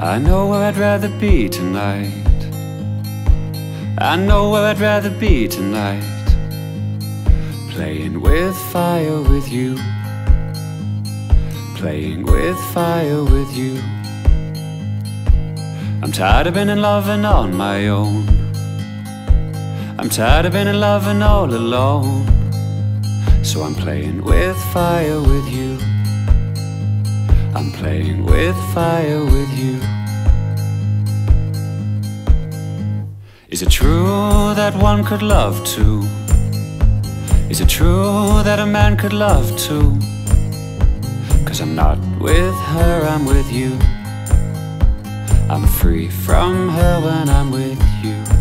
I know where I'd rather be tonight. I know where I'd rather be tonight. Playing with fire with you. Playing with fire with you. I'm tired of being in love and on my own. I'm tired of being in love and all alone. So I'm playing with fire with you. I'm playing with fire with you. Is it true that one could love two? Is it true that a man could love two? Cause I'm not with her, I'm with you. I'm free from her when I'm with you.